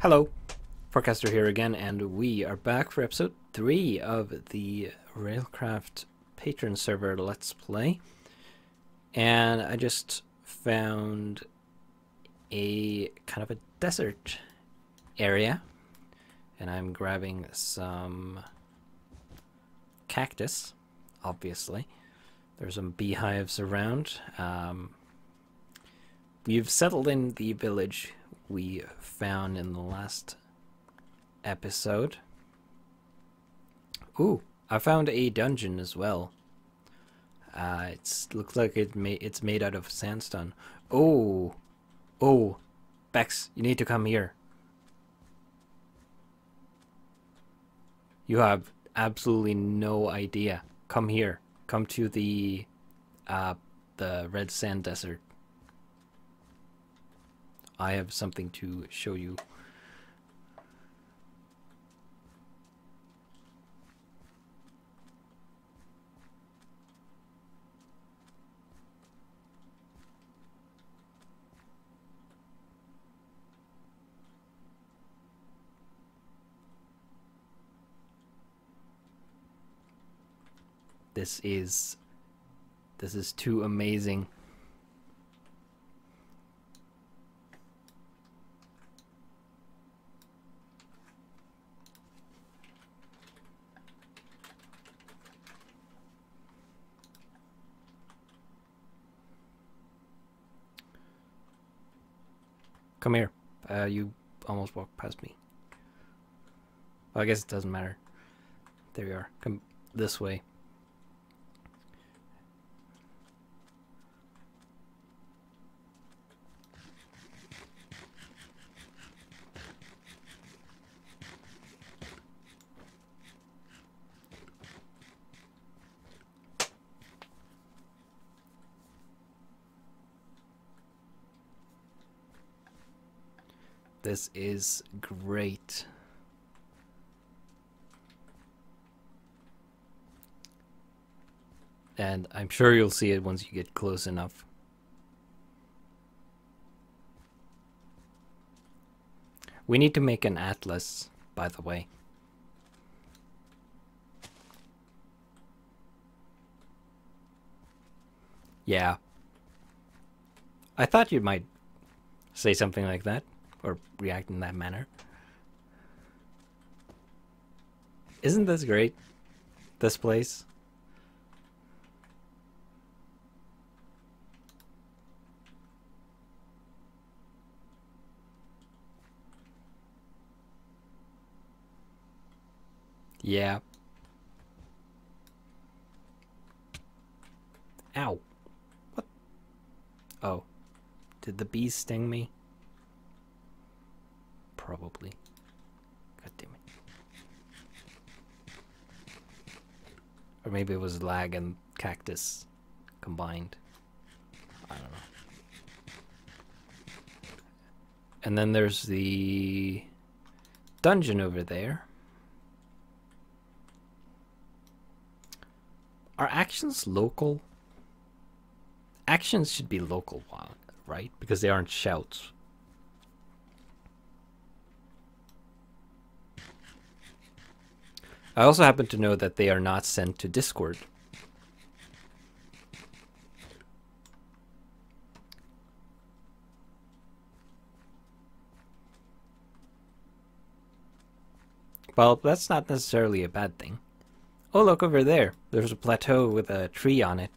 Hello, Forecaster here again, and we are back for episode 3 of the Railcraft patron server Let's Play. And I just found a kind of a desert area, and I'm grabbing some cactus, obviously. There's some beehives around. Um, we've settled in the village we found in the last episode. Ooh, I found a dungeon as well. Uh, it's looks like it may it's made out of sandstone. Oh, oh, Bex, you need to come here. You have absolutely no idea. Come here. Come to the uh, the red sand desert. I have something to show you. This is this is too amazing. Come here. Uh, you almost walked past me. Well, I guess it doesn't matter. There you are. Come this way. This is great. And I'm sure you'll see it once you get close enough. We need to make an atlas, by the way. Yeah. I thought you might say something like that or react in that manner. Isn't this great? This place? Yeah. Ow. What? Oh. Did the bees sting me? Probably. God damn it. Or maybe it was lag and cactus combined. I don't know. And then there's the dungeon over there. Are actions local? Actions should be local, right? Because they aren't shouts. I also happen to know that they are not sent to Discord. Well, that's not necessarily a bad thing. Oh, look over there. There's a plateau with a tree on it.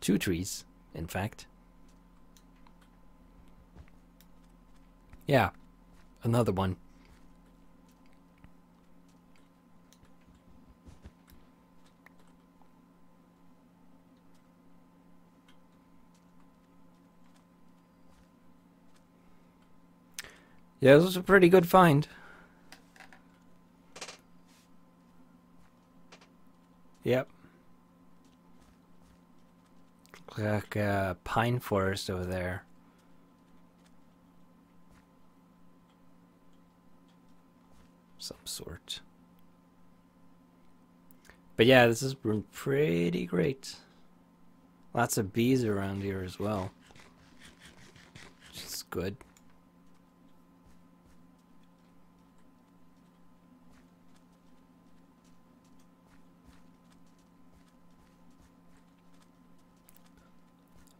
Two trees, in fact. Yeah, another one. Yeah, this was a pretty good find. Yep. like a pine forest over there. Some sort. But yeah, this has been pretty great. Lots of bees around here as well. Which is good.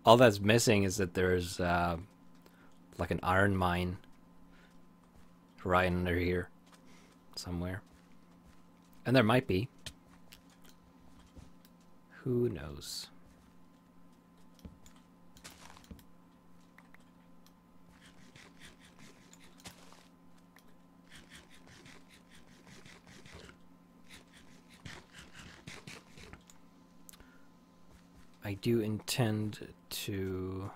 All that's missing is that there's uh, like an iron mine right under here somewhere. And there might be. Who knows? I do intend to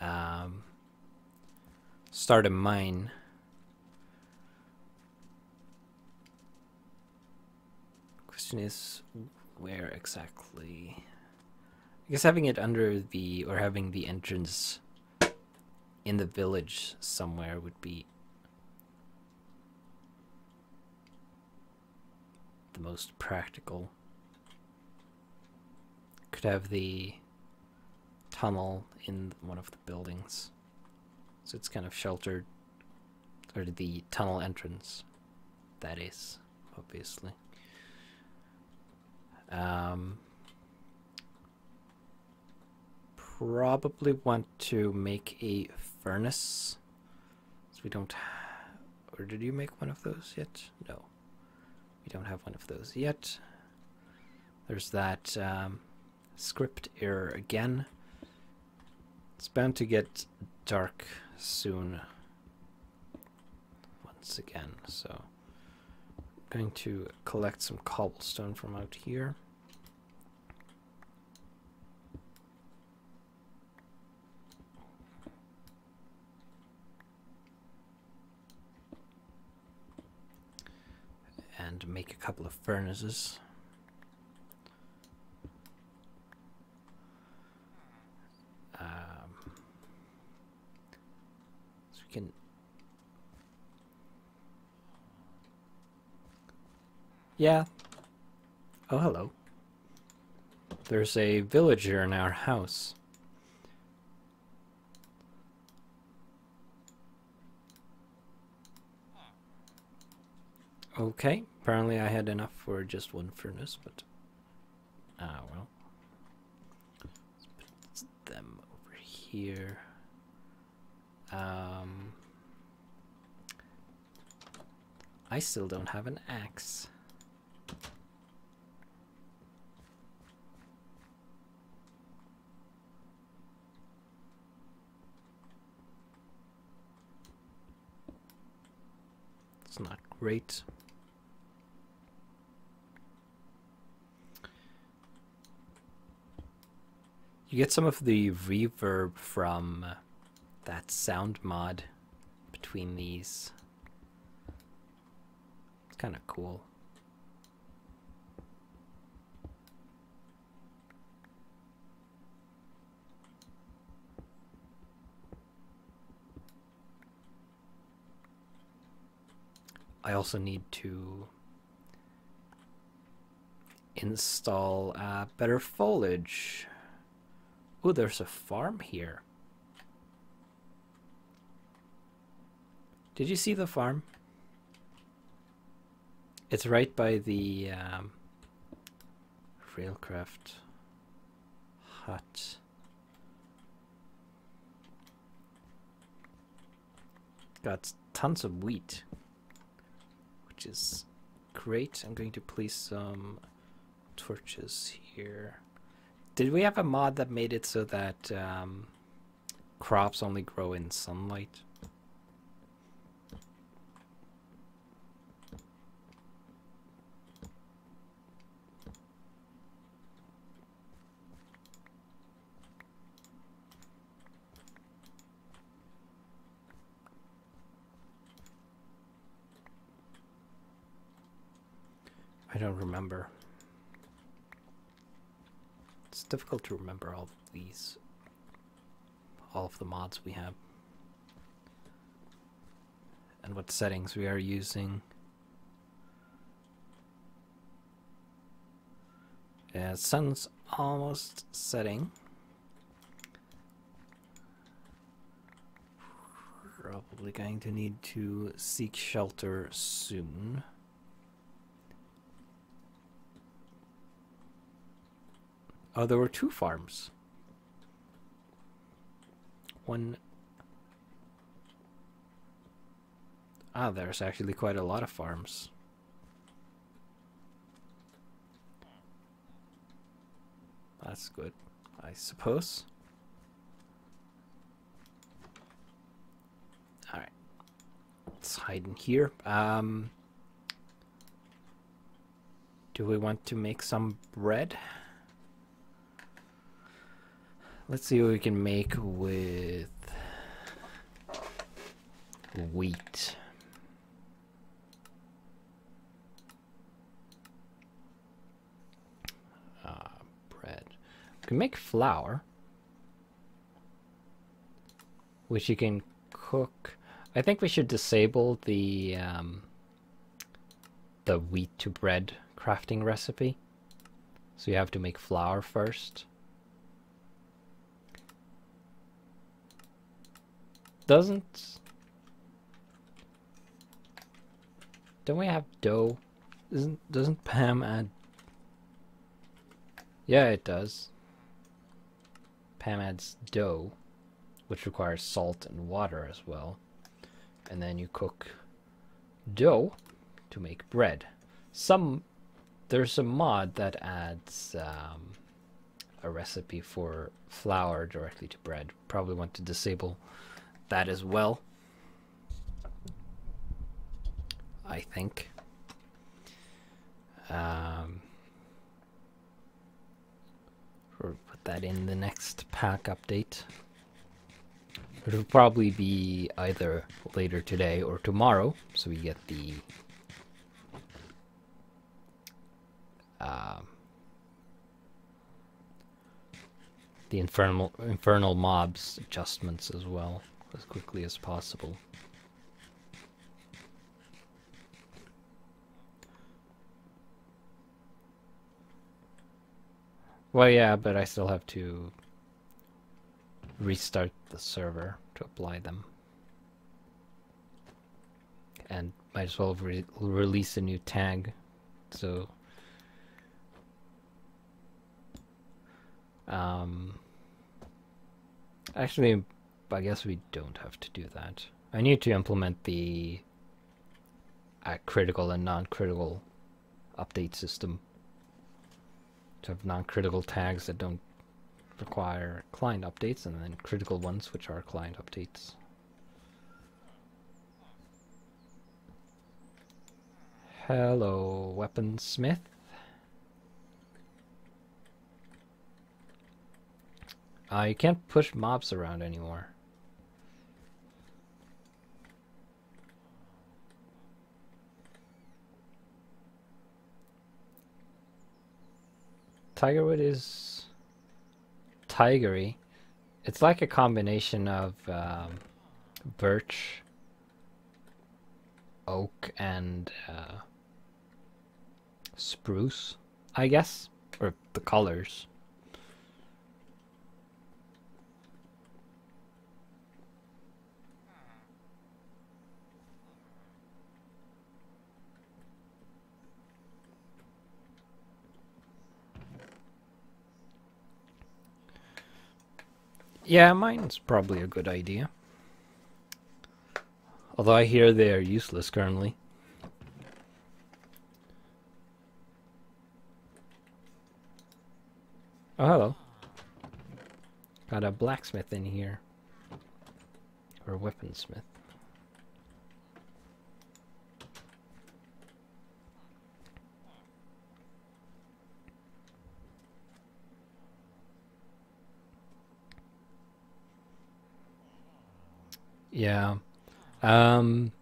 um, start a mine. Question is, where exactly? I guess having it under the, or having the entrance in the village somewhere would be the most practical. Could have the tunnel in one of the buildings. So it's kind of sheltered, or the tunnel entrance, that is, obviously. Um, probably want to make a furnace. So we don't... Or did you make one of those yet? No. We don't have one of those yet. There's that um, script error again. It's bound to get dark soon once again, so I'm going to collect some cobblestone from out here. And make a couple of furnaces. Yeah. Oh, hello. There's a villager in our house. Okay, apparently I had enough for just one furnace, but... Ah, well. Let's put them over here. Um... I still don't have an axe. Not great. You get some of the reverb from uh, that sound mod between these. It's kind of cool. I also need to install uh, better foliage. Oh, there's a farm here. Did you see the farm? It's right by the um, Railcraft hut. Got tons of wheat which is great. I'm going to place some torches here. Did we have a mod that made it so that um, crops only grow in sunlight? I don't remember. It's difficult to remember all of these, all of the mods we have, and what settings we are using. Yeah, sun's almost setting. Probably going to need to seek shelter soon. Oh, there were two farms. One. Ah, there's actually quite a lot of farms. That's good, I suppose. Alright. Let's hide in here. Um, do we want to make some bread? Let's see what we can make with wheat. Uh, bread. We can make flour, which you can cook. I think we should disable the um, the wheat to bread crafting recipe. So you have to make flour first. Doesn't... Don't we have dough? Isn't doesn't Pam add? Yeah, it does. Pam adds dough, which requires salt and water as well, and then you cook dough to make bread. Some there's a mod that adds um, a recipe for flour directly to bread. Probably want to disable that as well. I think. Um, or put that in the next pack update. It'll probably be either later today or tomorrow, so we get the um, the infernal infernal mobs adjustments as well as quickly as possible. Well, yeah, but I still have to restart the server to apply them. And might as well re release a new tag. So... Um, actually, I guess we don't have to do that. I need to implement the uh, critical and non-critical update system to have non-critical tags that don't require client updates and then critical ones which are client updates. Hello, weaponsmith. Uh, you can't push mobs around anymore. Tigerwood is tigery. It's like a combination of um, birch, oak, and uh, spruce, I guess, or the colors. Yeah, mine's probably a good idea. Although I hear they are useless currently. Oh, hello. Got a blacksmith in here. Or a weaponsmith. Yeah. Um,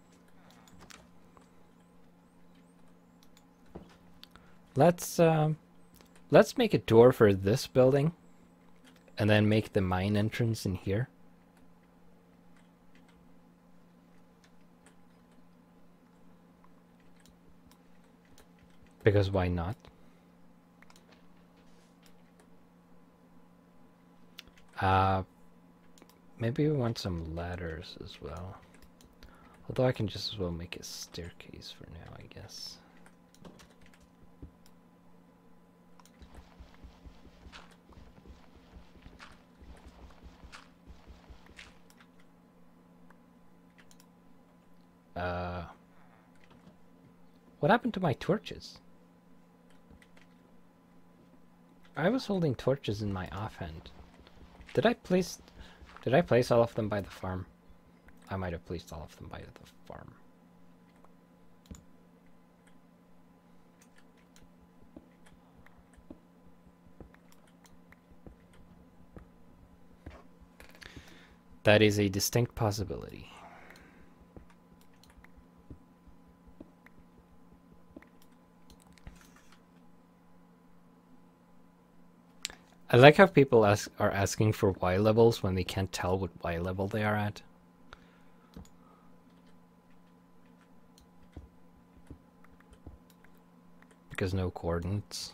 let's um, let's make a door for this building, and then make the mine entrance in here. Because why not? Uh, Maybe we want some ladders as well. Although I can just as well make a staircase for now, I guess. Uh, what happened to my torches? I was holding torches in my offhand. Did I place did I place all of them by the farm? I might have placed all of them by the farm. That is a distinct possibility. I like how people ask are asking for Y levels when they can't tell what Y level they are at. Because no coordinates.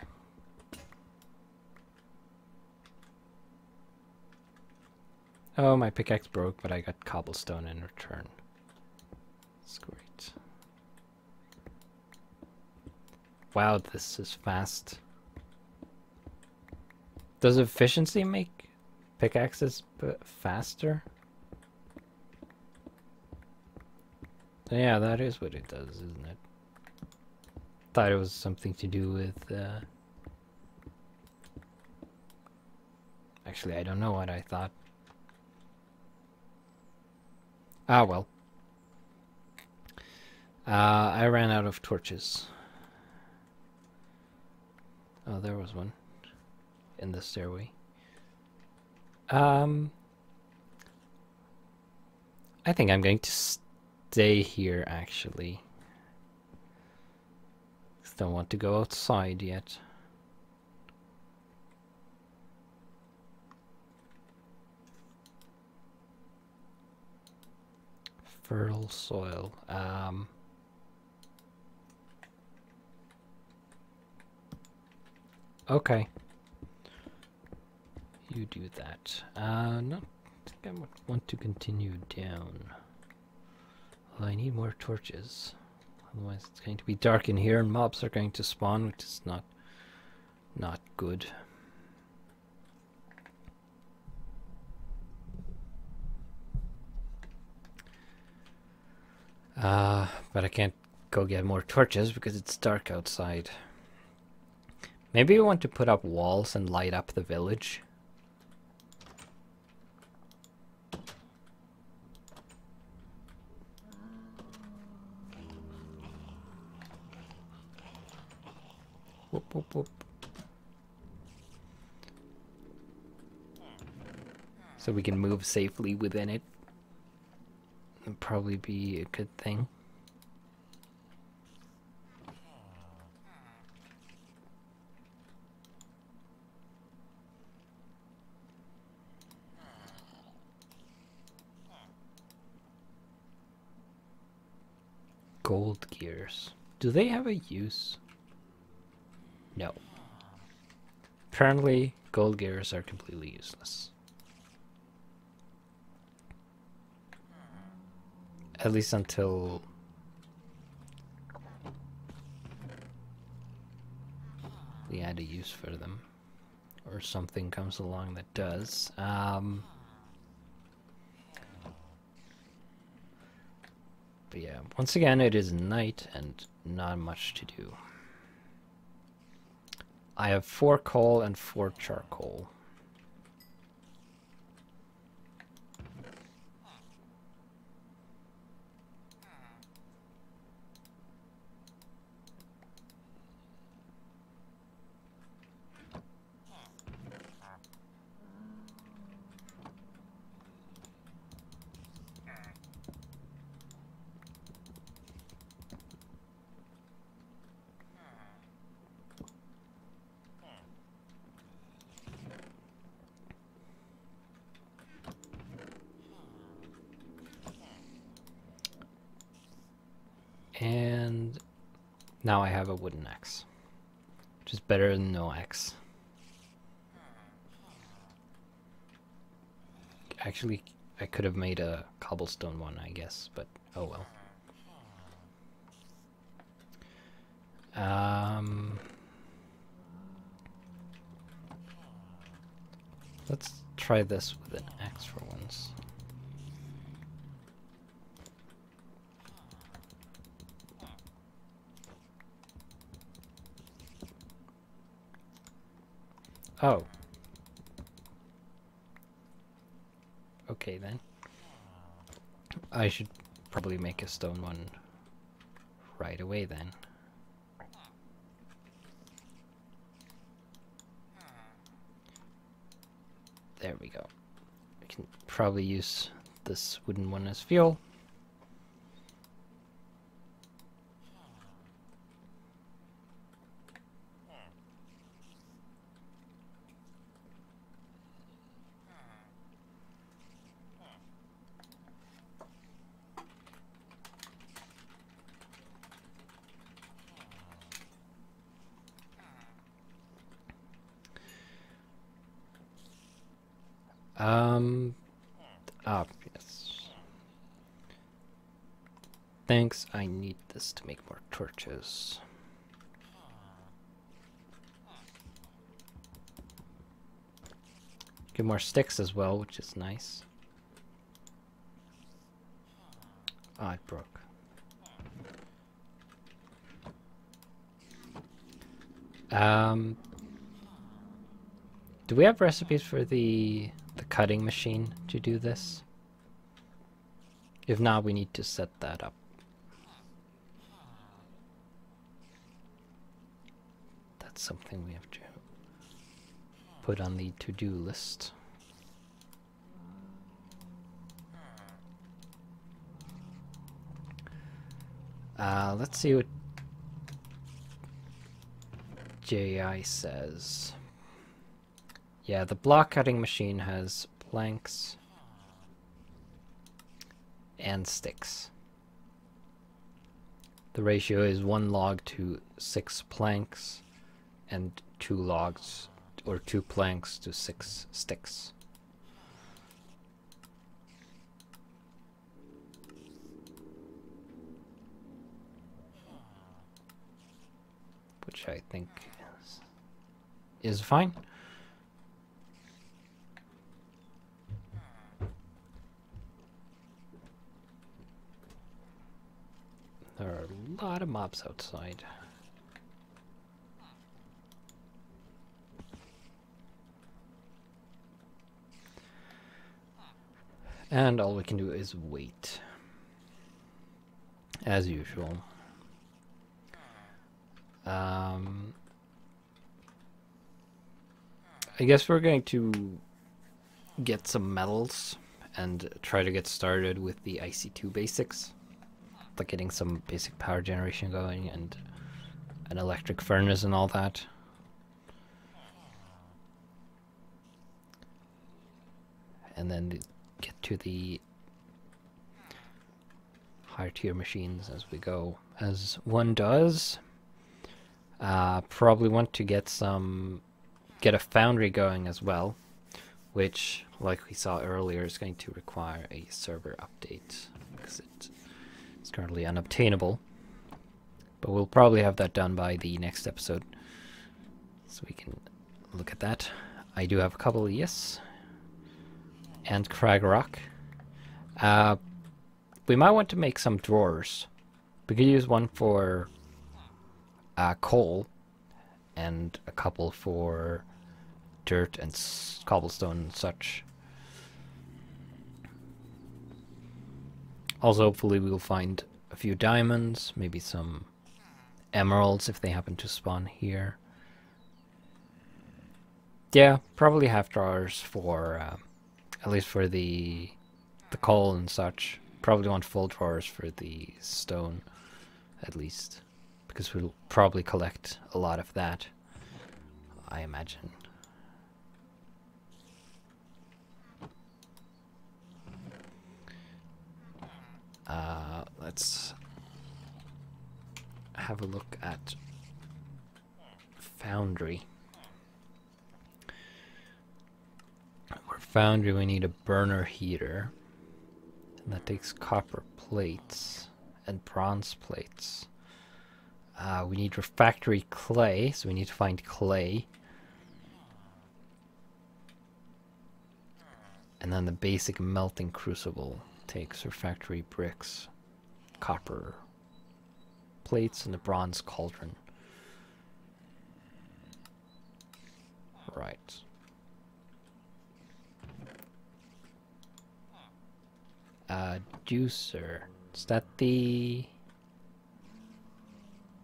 Oh, my pickaxe broke, but I got cobblestone in return. That's great. Wow, this is fast. Does efficiency make pickaxes faster? Yeah, that is what it does, isn't it? Thought it was something to do with, uh... Actually, I don't know what I thought. Ah, well. Uh, I ran out of torches. Oh, there was one in the stairway. Um, I think I'm going to stay here actually. Don't want to go outside yet. Fertile soil. Um, okay you do that. Uh, I think I want to continue down. Well, I need more torches. Otherwise it's going to be dark in here and mobs are going to spawn, which is not not good. Uh, but I can't go get more torches because it's dark outside. Maybe we want to put up walls and light up the village. We can move safely within it. That'd probably be a good thing. Gold gears. Do they have a use? No. Apparently, gold gears are completely useless. At least until... We add a use for them. Or something comes along that does. Um, but yeah, once again, it is night and not much to do. I have four coal and four charcoal. And now I have a wooden axe, which is better than no axe. Actually, I could have made a cobblestone one, I guess, but oh well. Um, let's try this with an axe for once. Oh. Okay then. I should probably make a stone one right away then. There we go. I can probably use this wooden one as fuel. Um, ah, yes. Thanks, I to make more torches. Get more sticks as well, which is nice. Ah, it broke. Um, do we have recipes for the the cutting machine to do this? If not, we need to set that up. That's something we have to put on the to-do list. Uh, let's see what JEI says. Yeah, the block cutting machine has planks and sticks. The ratio is one log to six planks and two logs or two planks to six sticks. Which I think is, is fine. There are a lot of mobs outside. And all we can do is wait. As usual. Um, I guess we're going to get some metals and try to get started with the IC2 basics. Like getting some basic power generation going and an electric furnace and all that. And then get to the higher tier machines as we go, as one does. Uh, probably want to get some, get a foundry going as well, which, like we saw earlier, is going to require a server update because it is currently unobtainable. But we'll probably have that done by the next episode, so we can look at that. I do have a couple yes, and Crag Rock. Uh, we might want to make some drawers. We could use one for uh, coal and a couple for dirt and cobblestone and such. Also, hopefully we'll find a few diamonds, maybe some emeralds if they happen to spawn here. Yeah, probably half drawers for, uh, at least for the the coal and such. Probably want full drawers for the stone, at least because we'll probably collect a lot of that, I imagine. Uh, let's have a look at Foundry. For Foundry we need a burner heater. And that takes copper plates and bronze plates. Uh, we need refractory clay, so we need to find clay. And then the basic melting crucible takes refractory bricks, copper plates, and a bronze cauldron. Right. Uh, juicer. Is that the...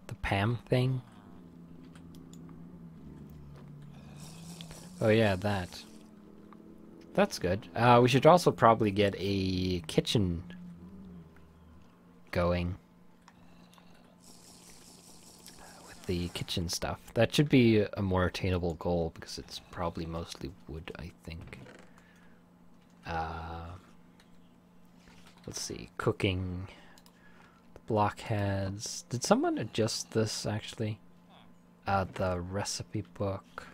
The Pam thing? Oh yeah, that. That's good. Uh, we should also probably get a kitchen going. With the kitchen stuff. That should be a more attainable goal because it's probably mostly wood, I think. Uh, let's see, cooking, blockheads. Did someone adjust this actually? Uh, the recipe book.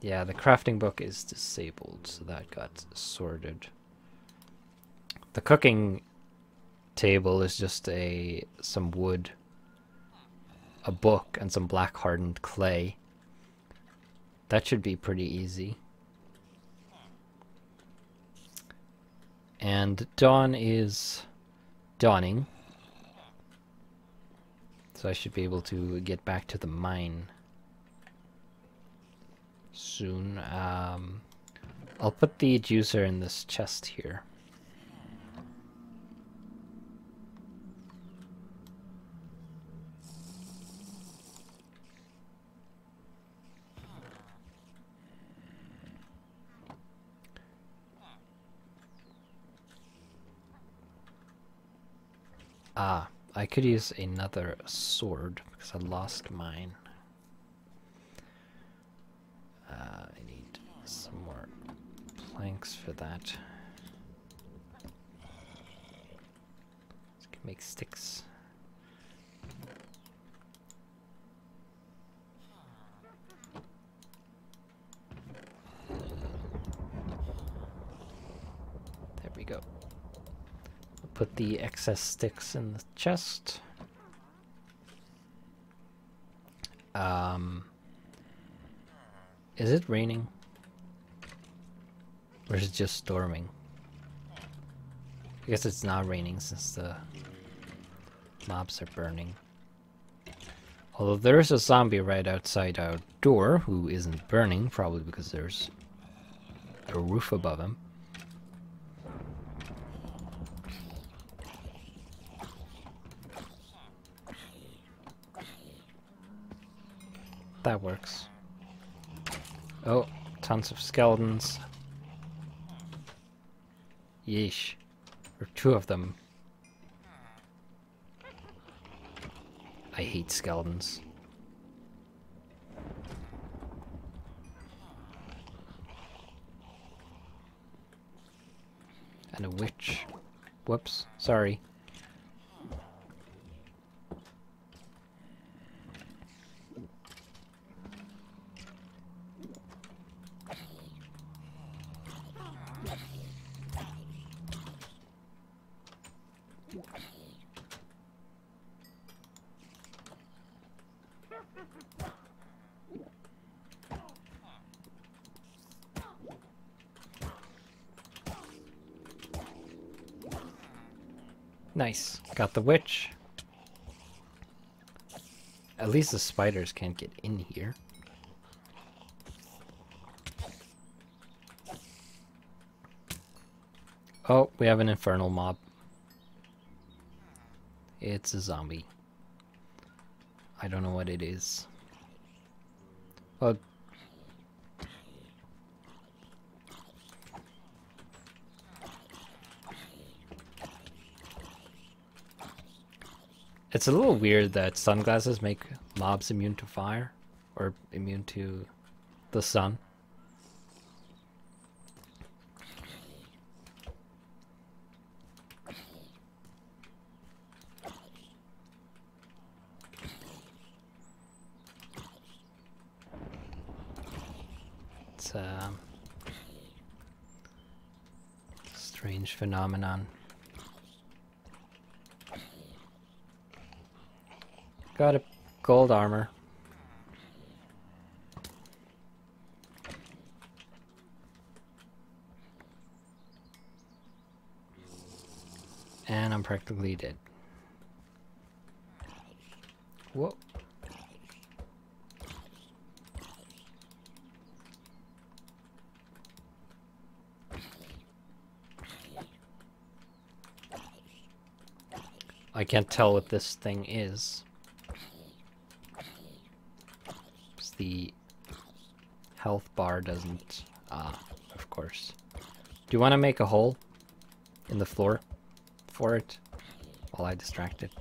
Yeah, the crafting book is disabled, so that got sorted. The cooking table is just a some wood, a book, and some black hardened clay. That should be pretty easy. And dawn is dawning. So I should be able to get back to the mine soon. Um, I'll put the juicer in this chest here. Ah, I could use another sword because I lost mine. Uh, I need some more planks for that. can make sticks. There we go. Put the excess sticks in the chest. Um, is it raining? Or is it just storming? I guess it's not raining since the mobs are burning. Although there's a zombie right outside our door who isn't burning, probably because there's a roof above him. That works. Oh, tons of skeletons. Yeesh. Or two of them. I hate skeletons. And a witch. Whoops, sorry. Nice. Got the witch. At least the spiders can't get in here. Oh, we have an infernal mob. It's a zombie. I don't know what it is. It's a little weird that sunglasses make mobs immune to fire or immune to the sun. It's a strange phenomenon. Got a gold armor. And I'm practically dead. Whoa. I can't tell what this thing is. The health bar doesn't... Ah, of course. Do you want to make a hole in the floor for it while I distract it?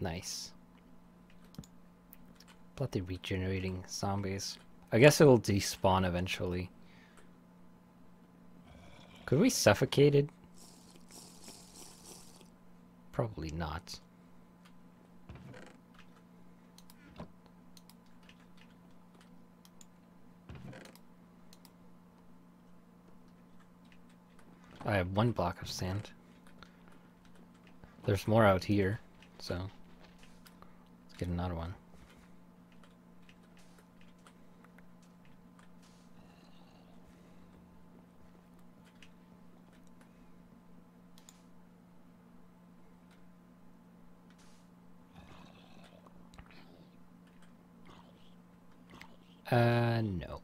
Nice. Bloody regenerating zombies. I guess it will despawn eventually. Could we suffocate it? Probably not. I have one block of sand. There's more out here, so let's get another one. Uh, no.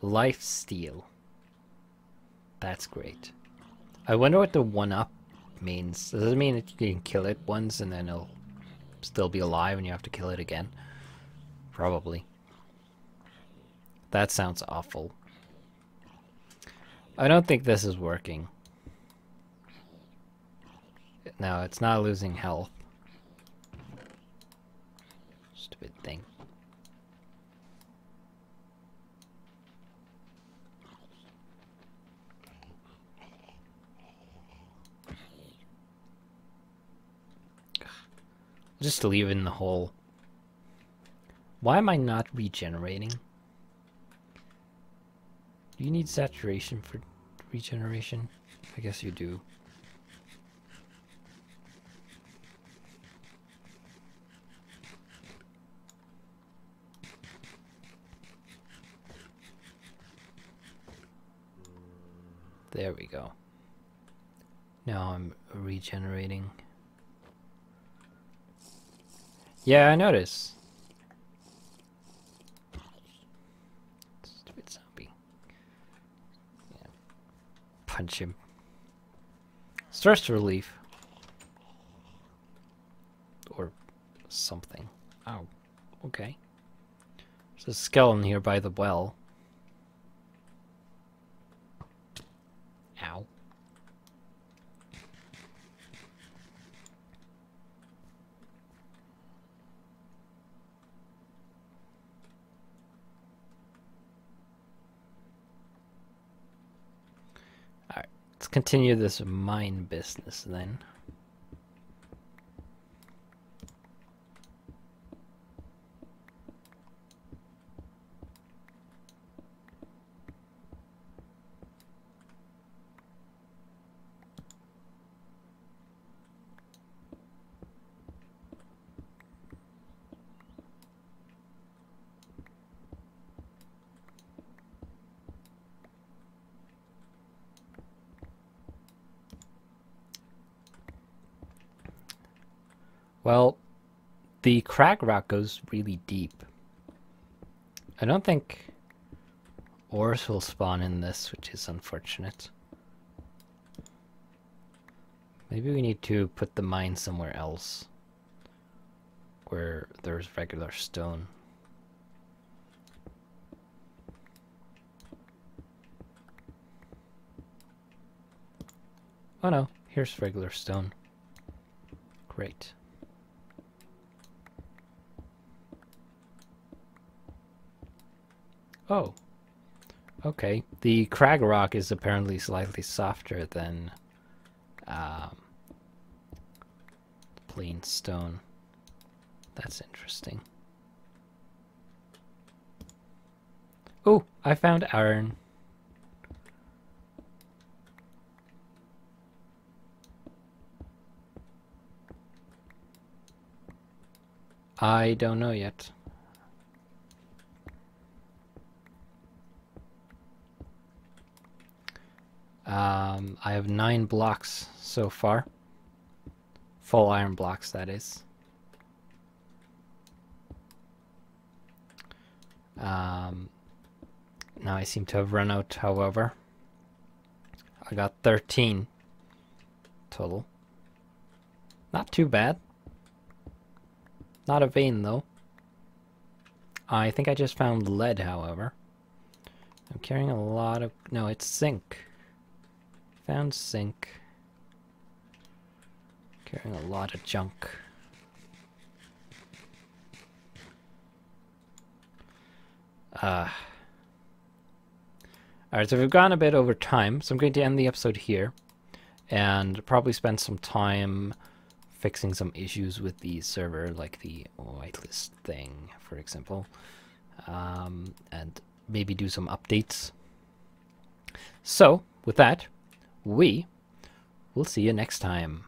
Life steal. That's great. I wonder what the one-up means. Does it mean that you can kill it once and then it'll still be alive and you have to kill it again? Probably. That sounds awful. I don't think this is working. No, it's not losing health. Stupid thing. Just leave in the hole. Why am I not regenerating? Do you need saturation for regeneration? I guess you do. There we go. Now I'm regenerating. Yeah, I notice. Stupid zombie. Yeah. Punch him. Stress relief. Or something. Oh, okay. There's a skeleton here by the well. Ow. Alright, let's continue this mine business then. Well, the crag rock goes really deep. I don't think ores will spawn in this, which is unfortunate. Maybe we need to put the mine somewhere else where there's regular stone. Oh no, here's regular stone. Great. Oh, Okay, the crag rock is apparently slightly softer than um, plain stone. That's interesting. Oh, I found iron. I don't know yet. Um, I have nine blocks so far. Full iron blocks, that is. Um, now I seem to have run out, however. I got 13 total. Not too bad. Not a vein, though. I think I just found lead, however. I'm carrying a lot of... No, it's zinc. Found zinc. Carrying a lot of junk. Uh, Alright, so we've gone a bit over time, so I'm going to end the episode here. And probably spend some time fixing some issues with the server, like the whitelist thing, for example. Um, and maybe do some updates. So, with that, we will see you next time.